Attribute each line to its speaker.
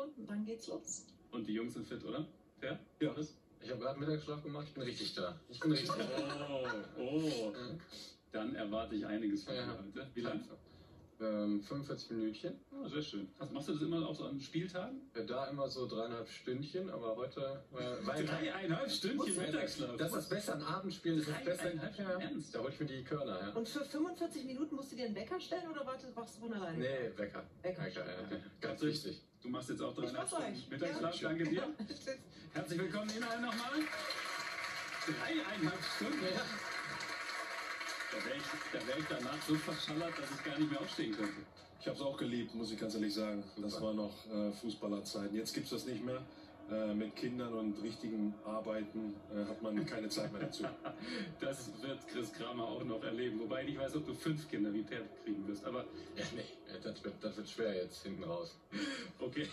Speaker 1: Stunden, dann geht's los.
Speaker 2: Und die Jungs sind fit, oder? Ja?
Speaker 3: Ja.
Speaker 2: Chris?
Speaker 3: Ich habe gerade Mittagsschlaf gemacht, ich bin richtig da. Ich bin richtig da.
Speaker 2: Oh, oh. Dann erwarte ich einiges von dir
Speaker 3: Ja.
Speaker 2: heute. Wie lange?
Speaker 3: Ähm, 45 Minütchen.
Speaker 2: Oh, sehr schön. Also machst du das immer auch so an Spieltagen?
Speaker 3: Äh, Da immer so dreieinhalb Stündchen, aber heute äh,
Speaker 2: Dreieinhalb Stündchen Mittagsschlaf.
Speaker 3: Das ist das Beste an Abendspielen, das ist das Beste.
Speaker 2: Dreieinhalb
Speaker 3: Ja,
Speaker 2: Ernst?
Speaker 3: da hol ich mir die Körner, ja.
Speaker 1: Und für 45 Minuten musst du dir einen Wecker stellen oder wachst du von alleine?
Speaker 3: Nee, Wecker.
Speaker 1: Wecker.
Speaker 3: Wecker, ja. Ganz wichtig.
Speaker 2: Du machst jetzt auch
Speaker 1: euch.
Speaker 2: Mittagsschlaf.
Speaker 1: Ja.
Speaker 2: Danke dir. Herzlich willkommen Ihnen allen nochmal. Dreieinhalb Stunden?
Speaker 3: Ja.
Speaker 2: Da wäre ich, da wär ich danach so verschallert, dass ich gar nicht mehr aufstehen könnte.
Speaker 4: Ich habe es auch geliebt, muss ich ganz ehrlich sagen. Das war noch äh, Fußballerzeiten. Jetzt gibt es das nicht mehr. Äh, mit Kindern und richtigen Arbeiten äh, hat man keine Zeit mehr dazu.
Speaker 2: Das wird Chris Kramer auch noch erleben. Wobei ich nicht weiß, ob du fünf Kinder wie Per kriegen wirst. Aber
Speaker 3: Ja, nee, das wird, das wird schwer jetzt hinten raus.
Speaker 2: okay.